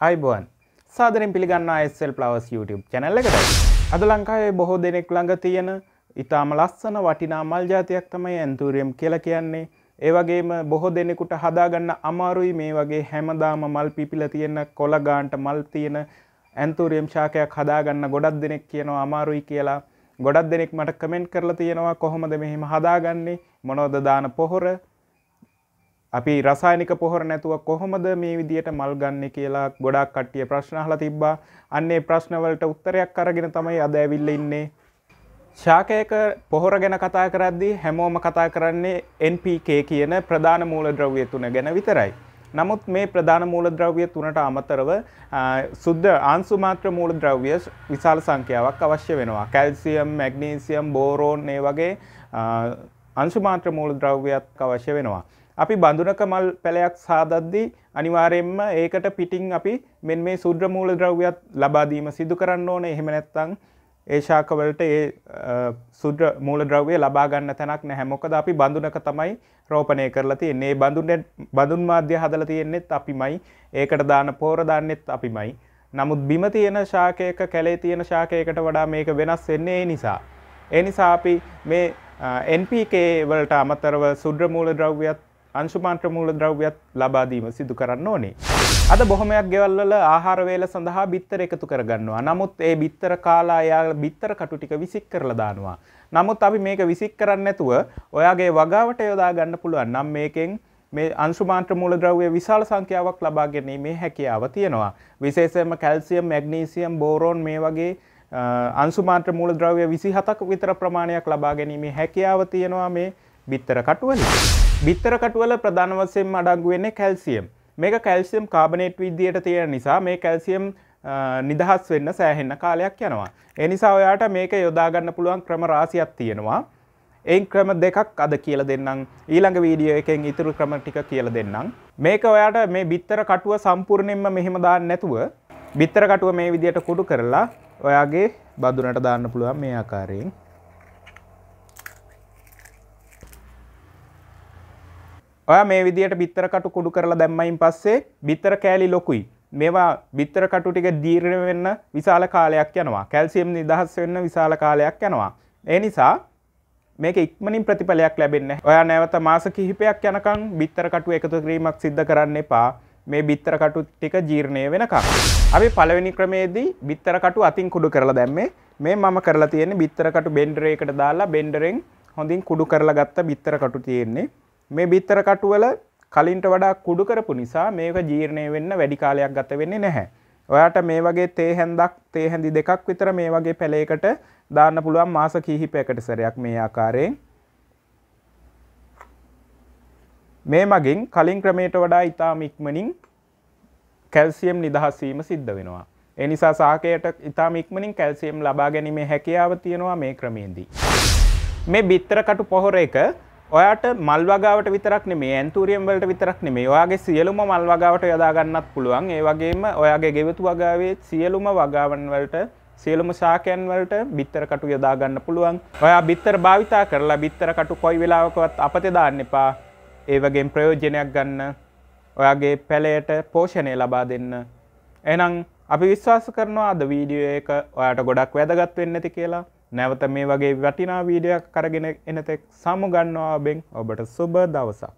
අයිබෝන් සාදරෙන් පිළිගන්න SL ප්ලවස් YouTube චැනල්ල එකට අද ලංකාවේ බොහෝ දෙනෙක් ළඟ තියෙන ඉතාම ලස්සන වටිනා මල් ජාතියක් තමයි ඇන්තූරියම් කියල කියන්නේ. ඒවගේම බොහෝ දෙනෙකුට හදාගන්න අමාරුයි මේ වගේ හැමදාම මල් පිපිල තියෙන කොළගාන්ට මල් තියෙන ඇන්තූරියම් ශාකයක් හදාගන්න ගොඩක් දෙනෙක් කියනවා අමාරුයි කියලා. ගොඩක් දෙනෙක් මට කමෙන්ට් කරලා තියෙනවා කොහොමද මෙහෙම හදාගන්නේ මොනවද දාන පොහොර අපි රසායනික පොහොර නැතුව කොහොමද මේ විදියට මල් ගන්න කියලා ගොඩක් කට්ටිය ප්‍රශ්න අහලා තිබ්බා. අන්නේ ප්‍රශ්නවලට උත්තරයක් අරගෙන තමයි අද ඇවිල්ලා ඉන්නේ. ශාකයක පොහොර ගැන කතා කරද්දී හැමෝම කතා කරන්නේ NPK කියන ප්‍රධාන මූලද්‍රව්‍ය තුන ගැන විතරයි. නමුත් මේ ප්‍රධාන මූලද්‍රව්‍ය තුනට අමතරව සුද්ධ ආංශු මාත්‍ර මූලද්‍රව්‍ය විශාල සංඛ්‍යාවක් අවශ්‍ය වෙනවා. කැල්සියම්, මැග්නීසියම්, බෝරෝන් මේ වගේ අංශු මාත්‍ර මූලද්‍රව්‍යයක් අවශ්‍ය වෙනවා. අපි බඳුනක මල් පැලයක් සාදද්දී අනිවාර්යෙන්ම ඒකට පිටිං අපි මෙන් මේ සුද්‍ර මූල ද්‍රව්‍යත් ලබාදීම සිදු කරන්න ඕන. එහෙම නැත්තං ඒ ශාකවලට ඒ සුද්‍ර මූල ද්‍රව්‍ය ලබාගන්න තැනක් නැහැ. මොකද අපි බඳුනක තමයි රෝපණය කරලා තියෙන්නේ. බඳුන් බඳුන් මාධ්‍ය හදලා තියෙන්නෙත් අපිමයි. ඒකට දාන පෝර දාන්නෙත් අපිමයි. නමුත් බිම තියෙන ශාකයක කැලේ තියෙන ශාකයකට වඩා මේක වෙනස් වෙන්නේ ඒ නිසා. ඒ නිසා අපි මේ NPK වලට අමතරව සුද්‍ර මූල ද්‍රව්‍යත් අංශුමාන්ත්‍ර මූල ද්‍රව්‍යත් ලබාදීම සිදු කරන්න ඕනේ. අද බොහොමයක් ගෙවල්වල ආහාර වේල සඳහා බිත්තර එකතු කරගන්නවා. නමුත් ඒ බිත්තර කාලා එයා බිත්තර කටු ටික විසික් කරලා දානවා. නමුත් අපි මේක විසික් කරන්නේ නැතුව ඔයාගේ වගාවට යොදා ගන්න පුළුවන්. නම් මේකෙන් මේ අංශුමාන්ත්‍ර මූලද්‍රව්‍ය විශාල සංඛ්‍යාවක් ලබා ගැනීමේ හැකියාව තියෙනවා. විශේෂයෙන්ම කැල්සියම්, මැග්නීසියම්, බෝරෝන් මේ වගේ අංශුමාන්ත්‍ර මූලද්‍රව්‍ය 27ක විතර ප්‍රමාණයක් ලබා ගැනීමේ හැකියාව තියෙනවා මේ බිත්තර කටුවල. බිත්තර කටුවල ප්‍රධාන වශයෙන්ම අඩංගු වෙන්නේ කැල්සියම්. මේක කැල්සියම් කාබනේට් විදියට තියෙන නිසා මේ කැල්සියම් නිදහස් වෙන්න සෑහෙන්න කාලයක් යනවා. ඒ නිසා ඔයාට මේක යොදා ගන්න පුළුවන් ක්‍රම රාශියක් තියෙනවා. එයින් ක්‍රම දෙකක් අද කියලා දෙන්නම්. ඊළඟ වීඩියෝ එකෙන් ඉතුරු ක්‍රම ටික කියලා දෙන්නම්. මේක ඔයාට මේ බිත්තර කටුව සම්පූර්ණයෙන්ම මෙහෙම දාන්න නැතුව බිත්තර කටුව මේ විදියට කුඩු කරලා ඔයාගේ බදුනට දාන්න පුළුවන් මේ ආකාරයෙන්. ඔය මේ විදියට බිත්තර කටු කුඩු කරලා දැම්මයින් පස්සේ බිත්තර කෑලි ලොකුයි. මේවා බිත්තර කටු ටික දීර්ණ වෙන්න විශාල කාලයක් යනවා. කැල්සියම් නිදහස් වෙන්න විශාල කාලයක් යනවා. ඒ නිසා මේක ඉක්මනින් ප්‍රතිඵලයක් ලැබෙන්නේ. ඔයා නැවත මාස කිහිපයක් යනකම් බිත්තර කටු එකතු කිරීමක් සිද්ධ කරන්න එපා. මේ බිත්තර කටු ටික ජීර්ණය වෙනකම්. අපි පළවෙනි ක්‍රමේදී බිත්තර කටු අතින් කුඩු කරලා දැම්මේ. මේ මම කරලා තියෙන්නේ බිත්තර කටු බෙන්ඩරේකට දාලා බෙන්ඩරෙන් හොඳින් කුඩු කරලා ගත්ත බිත්තර කටු තියෙන්නේ. මේ බිත්තර කටුවල කලින්ට වඩා කුඩු කරපු නිසා මේක ජීර්ණය වෙන්න වැඩි කාලයක් ගත වෙන්නේ නැහැ. ඔයාට මේ වගේ තේ හැන්දක් තේ හැඳි දෙකක් විතර මේ වගේ පැලයකට දාන්න පුළුවන් මාස කිහිපයකට සැරයක් මේ ආකාරයෙන්. මේ මගින් කලින් ක්‍රමයට වඩා ඉතාම ඉක්මනින් කැල්සියම් නිදහස් වීම සිද්ධ වෙනවා. ඒ නිසා සාකයට ඉතාම ඉක්මනින් කැල්සියම් ලබා ගැනීමේ හැකියාව තියෙනවා මේ ක්‍රමේදී. මේ බිත්තර කටු පොහොර එක ඔයාට මල් වගාවට විතරක් නෙමේ ඇන්තූරියම් වලට විතරක් නෙමේ ඔයාගේ සියලුම මල් වගාවට යොදා ගන්නත් පුළුවන්. ඒ වගේම ඔයාගේ ගෙවතු වගාවේ සියලුම වගාවන් වලට සියලුම ශාකයන් වලට බිත්තර කටු යොදා ගන්න පුළුවන්. ඔයා බිත්තර භාවිතා කරලා බිත්තර කටු කොයි වෙලාවකවත් අපතේ දාන්න එපා. ඒ වගේම ප්‍රයෝජනයක් ගන්න. ඔයාගේ පැලයට පෝෂණය ලබා දෙන්න. එහෙනම් අපි විශ්වාස කරනවා අද වීඩියෝ එක ඔයාට ගොඩක් වැදගත් වෙන්න ඇති කියලා. නැවත මේ වගේ වටිනා වීඩියක් කරගෙන එනතෙක් සමුගන්නවා බෙන් ඔබට සුබ දවසක්.